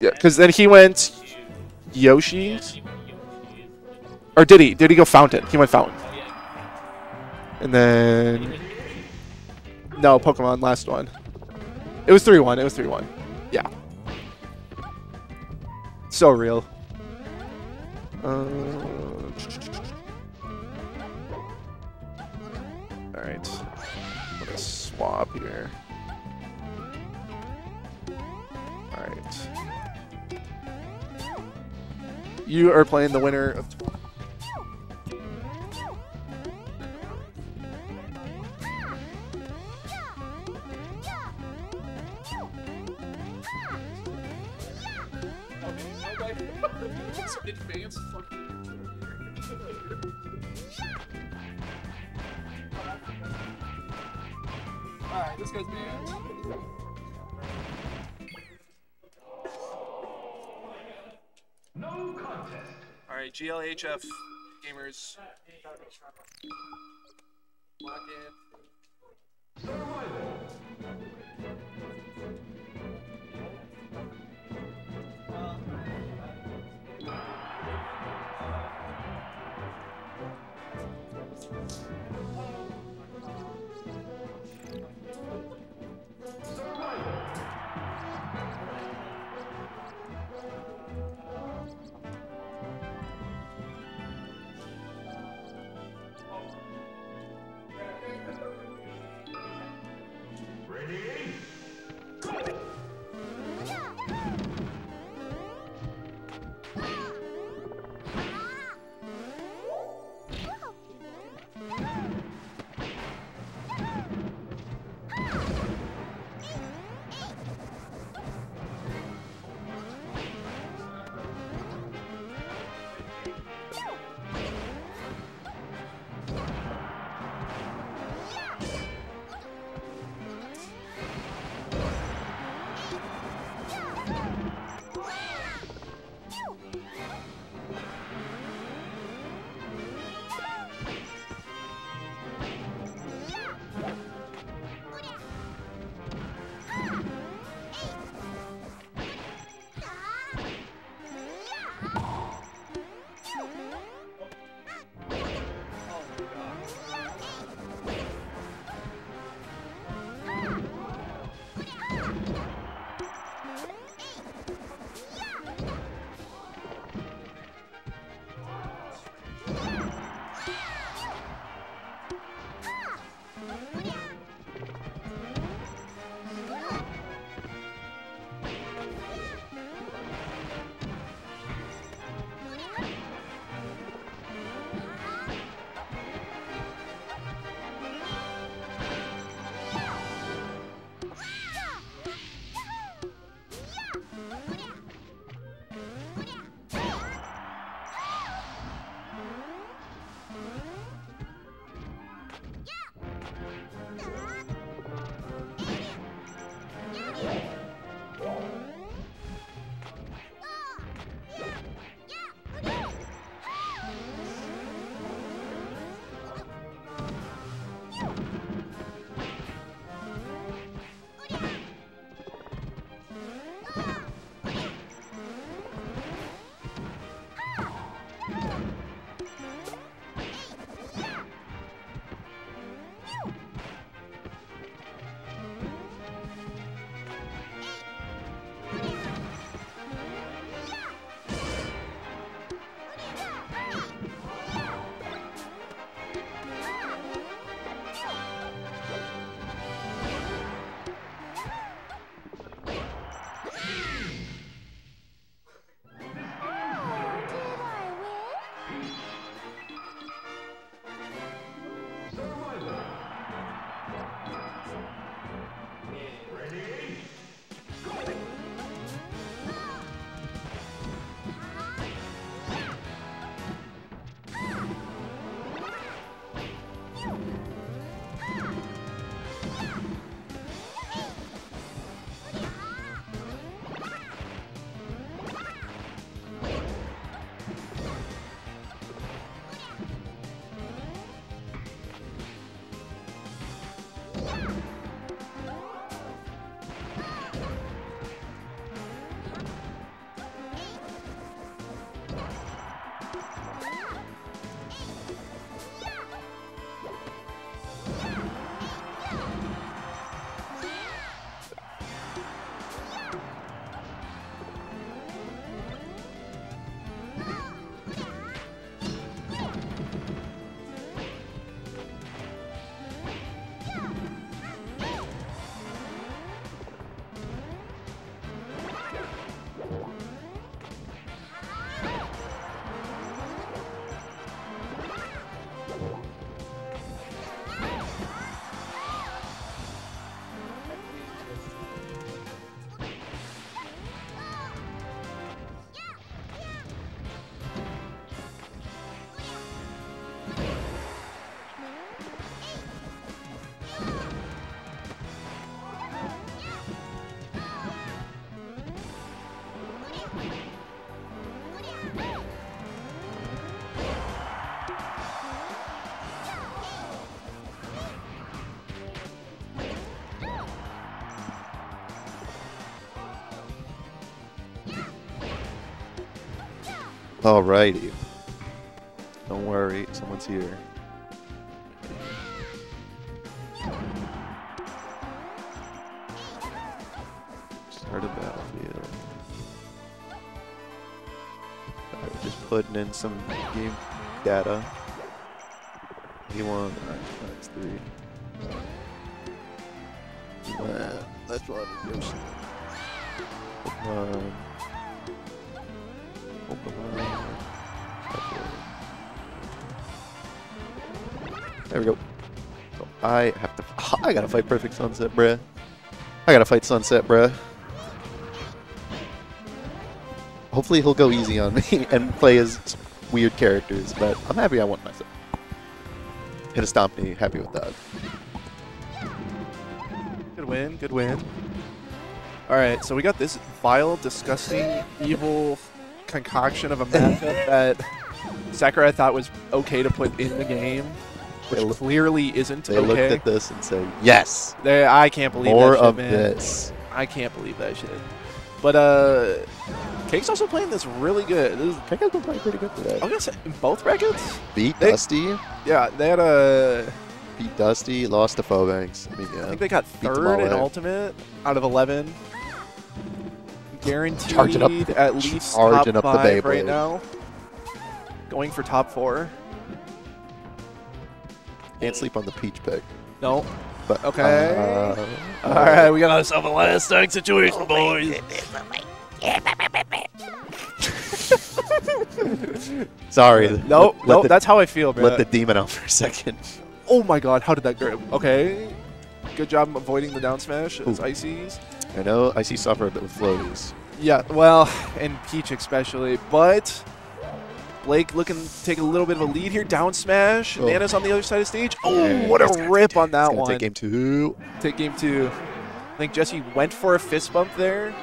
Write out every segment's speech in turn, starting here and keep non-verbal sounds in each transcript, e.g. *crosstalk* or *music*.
Yeah, because then he went Yoshi's. Or did he? Did he go Fountain? He went Fountain. And then no Pokemon last one. It was three one. It was three one. Yeah. So real. Uh, all right. I'm gonna swap here. All right. You are playing the winner of. *laughs* Alright, this guy's banned. Alright, GLHF gamers. Lock in. Alrighty. Don't worry, someone's here. Start a battlefield. Alright, just putting in some game data. That's three. Man, that's. Pokemon. Pokemon. There we go. So I have to. *laughs* I gotta fight Perfect Sunset, bruh. I gotta fight Sunset, bruh. Hopefully he'll go easy on me *laughs* and play as weird characters, but I'm happy I won myself. Hit a stomp me, happy with that. Good win, good win. Alright, so we got this vile, disgusting, evil concoction of a matchup *laughs* that Sakurai thought was okay to put in the game, which They look- clearly isn't They looked at this and said, yes, They, I can't believe more that shit, of man. this. I can't believe that shit. But uh, Cake's also playing this really good. This is, Kaka's been playing pretty good today. I'm gonna say in both brackets. Beat They- Dusty, Yeah, they had a. beat Dusty, lost to Phobanks. I mean, yeah, I think they got third in ultimate out of 11. Guaranteed up at least charging top up the five right now. Going for top four. Can't sleep on the Peach pick. No. But Okay. uh, All right, we got ourselves a last starting situation, boys. *laughs* Sorry. No, let, no, let that's how I feel, man. let the demon out for a second. Oh my god, how did that grip? Okay. Good job avoiding the down smash as Ooh. Ices. I know I see suffer a bit with floaties. Yeah, well, and Peach especially, but Blake looking to take a little bit of a lead here. Down smash. Oh. Nana's on the other side of stage. Oh, what a rip on that one. take game two. Take game two. I think Jesse went for a fist bump there.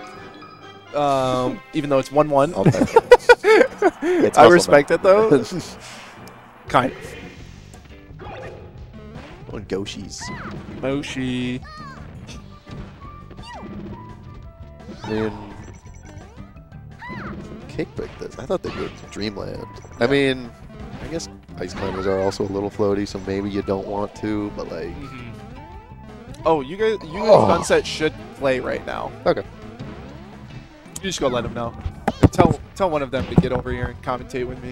Um, *laughs* even though it's 1 1. I'll take it. It's *laughs* I respect man. it though. *laughs* kind of. On Goshis. Moshi. I Cake picked this. I thought they'd go to Dreamland. I mean, I guess Ice Climbers are also a little floaty, so maybe you don't want to, but like, mm-hmm. Oh, you guys, you guys Oh. Sunset should play right now. okay. You just go let them know. Tell tell one of them to get over here and commentate with me.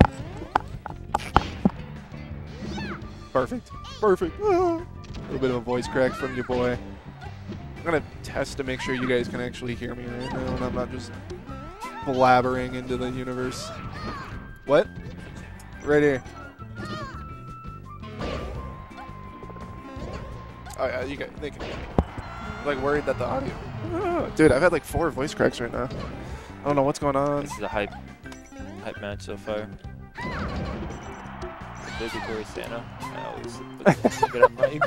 Perfect. Perfect. *laughs* A little bit of a voice crack from your boy. I'm gonna test to make sure you guys can actually hear me right now and I'm not just blabbering into the universe. What? Right here. Oh yeah, you guys, they can hear me. I'm, like worried that the audio. Ah, Dude, I've had like four voice cracks right now. I don't know what's going on. This is a hype, hype match so far. Obligatory Santa. I always look at Mike.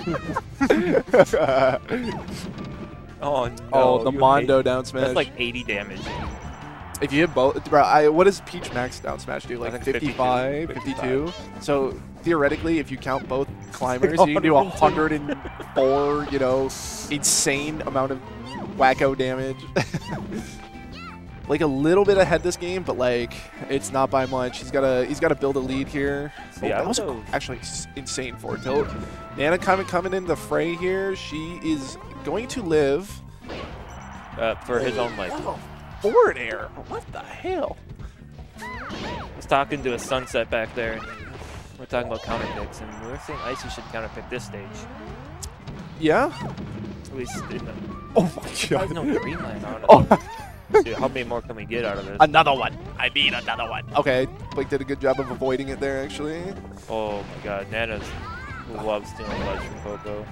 Oh no! oh, the Mondo down smash. That's like 80 damage. If you hit both, bro, I, what does Peach Max down smash do? Like think 52, 55, 52? So theoretically, if you count both climbers, you can do *laughs* 102. 104, you know, insane amount of wacko damage. *laughs* like a little bit ahead this game, but like it's not by much. He's got to he's got to build a lead here. Oh, I that was actually insane for tilt. Nana coming coming in the fray here. She is going to live. Uh, for his own life. Oh, forward air. What the hell? I was talking to a sunset back there. And we're talking about counter picks, and we are saying Icy should counter pick this stage. Yeah. At least in the, Oh my god. there's no Dreamland on it. Oh, Dude, how many more can we get out of this? another one. I need another one. Okay, Blake did a good job of avoiding it there, actually. Oh my god, Nana's loves stealing ledge from Coco.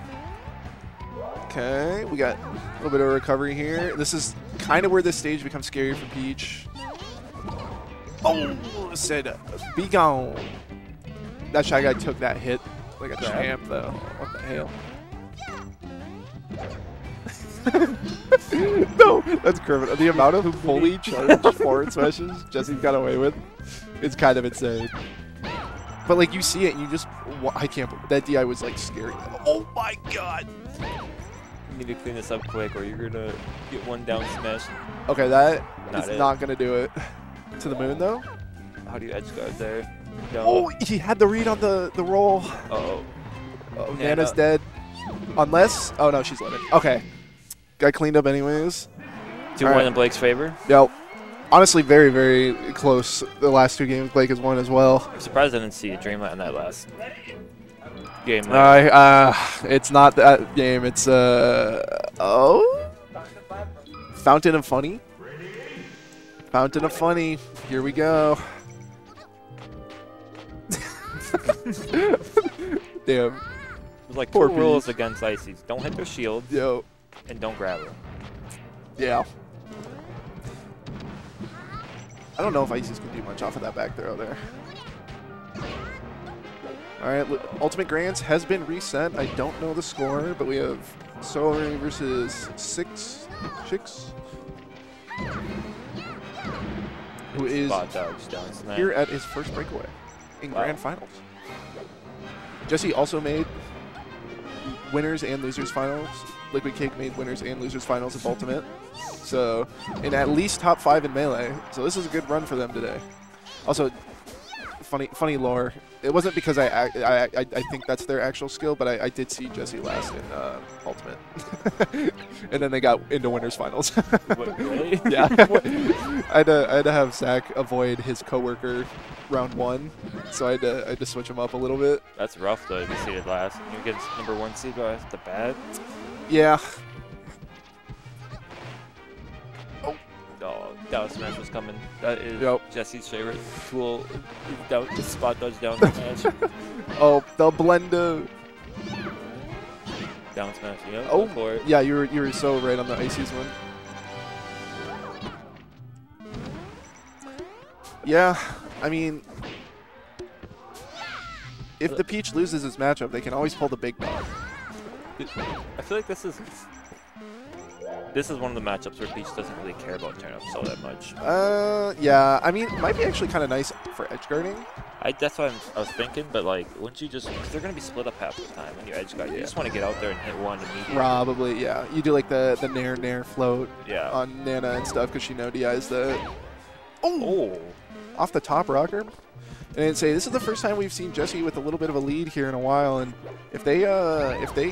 Okay, we got a little bit of recovery here. This is kind of where this stage becomes scary for Peach. Oh, said be gone. That shy guy took that hit like a champ, though. What the hell? *laughs* no, that's criminal. The amount of fully *laughs* charged forward smashes Jesse's got away with is kind of insane. But like you see it, and you just I can't. That DI was like scary. Oh my god. Need to clean this up quick, or you're gonna get one down smash. Okay, that Not is it. not gonna do it. *laughs* To the moon though. how do you edge guard there? No. Oh, he had the read on the, the roll. Oh. Oh, Nana. Nana's dead. Unless, oh no, she's living. Okay. Got cleaned up anyways. Two one right. in Blake's favor. Yep. Honestly, very, very close. The last two games, Blake has won as well. I'm surprised I didn't see a Dreamland in that last game. Uh, uh, it's not that game. It's, uh, oh? Fountain of Funny? Fountain of Funny. Here we go. *laughs* Damn. There's like Poor two rules against Ices. Don't hit their shield Yo. and don't grab her. Yeah. I don't know if Ices can do much off of that back throw there. All right, Ultimate Grands has been reset. I don't know the score, but we have Solar versus Six, Six, who is Spot dodge down smash. here at his first breakaway in Wow. Grand Finals. Jesse also made winners and losers finals. Liquid Cake made winners and losers finals of Ultimate. So, in at least top five in Melee. So this is a good run for them today. Also, funny funny lore. It wasn't because I I, I, I think that's their actual skill, but I, I did see Jesse last in uh, Ultimate. *laughs* and then they got into winners finals. *laughs* Wait, really? *laughs* yeah. I had, to, I had to have Zach avoid his coworker round one, so I had to, I had to switch him up a little bit. That's rough though. to be seeded last. You get number one seed off the bat. Yeah. Down smash was coming. That is Yep. Jesse's favorite tool. Down, spot dodge down smash. *laughs* Oh, the blender. down smash. Yep. Oh, for it. yeah, you were you were so right on the Ices one. Yeah, I mean, if the uh, Peach loses his matchup, they can always pull the big dog. I feel like this is this is one of the matchups where Peach doesn't really care about turnips all that much. Uh, yeah, I mean, it might be actually kind of nice for edge guarding. I that's what I'm, I was thinking, but like, wouldn't you just? Cause they're gonna be split up half the time when you edge guard. You Yeah. just want to get out there and hit one immediately. Probably, yeah. You do like the the nair nair float Yeah. on Nana and stuff because she no DIs the oh. off the top rocker. And say this is the first time we've seen Jesse with a little bit of a lead here in a while. And if they, uh, if they,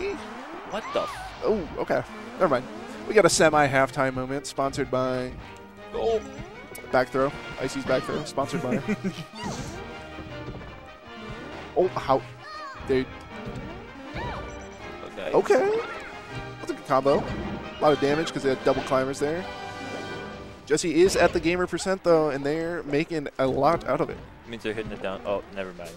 What the? Oh, okay, never mind. We got a semi halftime moment sponsored by oh. back throw, Icy's back throw, sponsored by. *laughs* oh, how, dude. Okay. Okay, that's a good combo. A lot of damage because they had double climbers there. Jesse is at the gamer percent though, and they're making a lot out of it. Means they're hitting it down. Oh, never mind.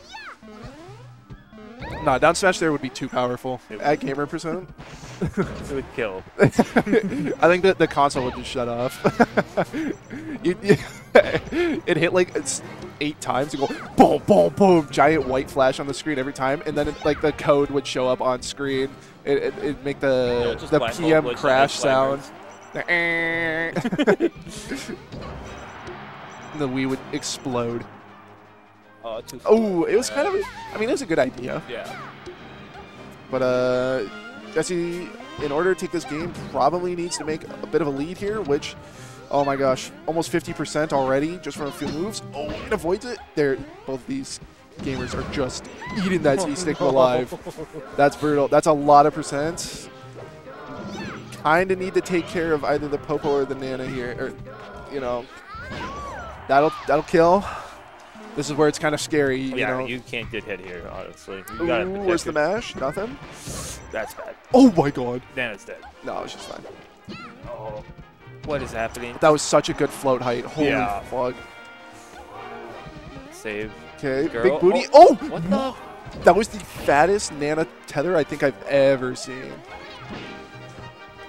Nah, down smash there would be too powerful It at gamer percent. *laughs* *laughs* It would kill. *laughs* I think that the console would just shut off. *laughs* you, you- it hit like it's eight times and go boom, boom, boom, giant white flash on the screen every time, and then it, like the code would show up on screen. It it it'd make the the PM crash sound. flaggers. the Wii would explode. Oh, Oh, it was kind of. I mean, it was a good idea. Yeah. But uh, Jesse, in order to take this game, probably needs to make a bit of a lead here, which, oh my gosh, almost 50% already just from a few moves. Oh, it avoids it. There, both these gamers are just eating that C-stick alive. *laughs* That's brutal. That's a lot of percent. Kind of need to take care of either the Popo or the Nana here, or you know, that'll that'll kill. This is where it's kind of scary. You yeah, know. you can't get hit here, honestly. You Ooh, where's the mash? Nothing. That's bad. Oh my god. Nana's dead. No, it's just fine. Oh. What is happening? That was such a good float height. Holy Yeah. fuck. Save. Okay, big booty. Oh, oh, What the? that was the fattest Nana tether I think I've ever seen.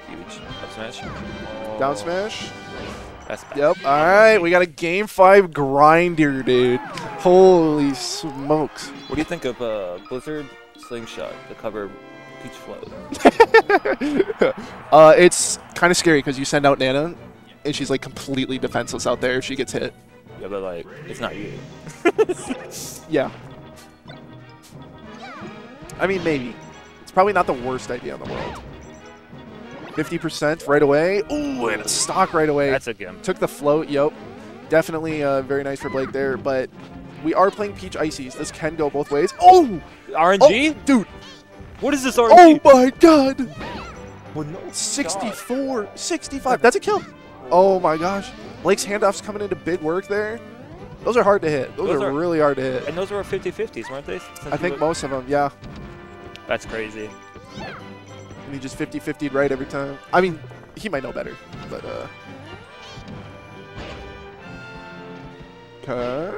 Huge. Up smash. Oh, Down smash. Oh. Yep. All right, we got a game five grinder, dude. Holy smokes. What do you think of uh, Blizzard Slingshot, the cover Peach Float? *laughs* uh, it's kind of scary because you send out Nana, and she's like completely defenseless out there if she gets hit. Yeah, but like, it's not you. *laughs* Yeah. I mean, maybe. It's probably not the worst idea in the world. 50% right away. Ooh, and a stock right away. That's a gimp. Took the float, yep. definitely uh, very nice for Blake there, but we are playing Peach Ices. This can go both ways. Oh! RNG? oh dude! What is this RNG? Oh my god! Well, no, 64, 65. That's a kill. Oh my gosh. Blake's handoffs coming into big work there. Those are hard to hit. Those, Those are, are- really hard to hit. And those were 50-50s, weren't they? Since I think most of them, yeah. That's crazy. And he just 50 50 right every time. I mean, he might know better, but uh. Okay.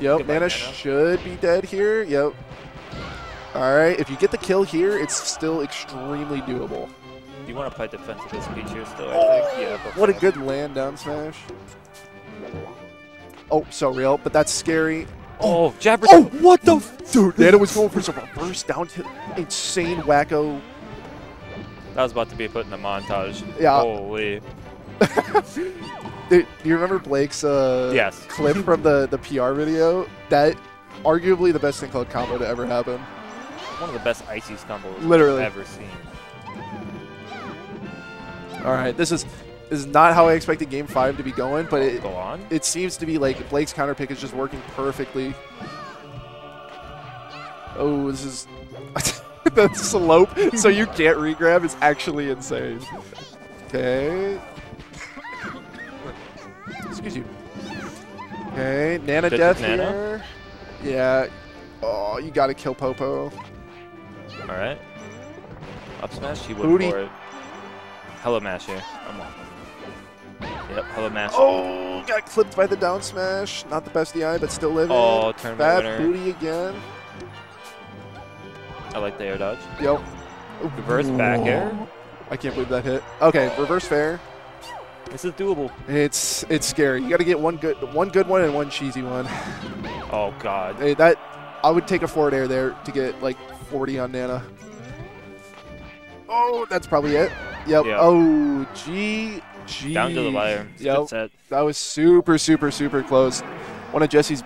Yep, Goodbye, Nana. should be dead here. Yep. All right, if you get the kill here, it's still extremely doable. You want to play defensive Peach here still, I Oh, think. Yeah. What a good land down smash. Oh, so real, but that's scary. Oh, Jabber. Oh, what the? F- Dude, Nana was going for some reverse down to insane wacko. That was about to be put in the montage. Yeah. Holy. *laughs* Do do you remember Blake's uh, Yes. clip from the, the PR video? That arguably the best thing called combo to ever happen. One of the best icy combos Literally. I've ever seen. All right, this is this is not how I expected Game Five to be going, but it Go on. it seems to be like Blake's counter pick is just working perfectly. Oh, this is *laughs* the slope, so you can't regrab is actually insane. Okay. *laughs* Excuse you. Okay, Nana Good death Nana. here. Yeah. Oh, you gotta kill Popo. All right. Up smash. He went Booty. for it. Hello mash here. I'm on. Yep. Hello mash. Oh, got clipped by the down smash. Not the best DI, but still living. Oh, tournament Bad winner. booty again. I like the air dodge. Yep. Reverse back air. I can't believe that hit. Okay, reverse fair. This is doable. It's it's scary. You got to get one good one good one and one cheesy one. Oh God. Hey, that I would take a forward air there to get like 40 on Nana. Oh, that's probably it. Yep. Yeah. Oh, G G. Down to the wire. Yep. That was super super super close. One of Jesse's